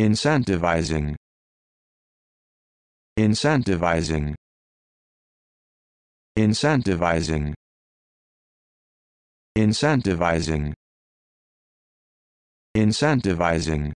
incentivizing. Incentivizing. Incentivizing. Incentivizing. Incentivizing.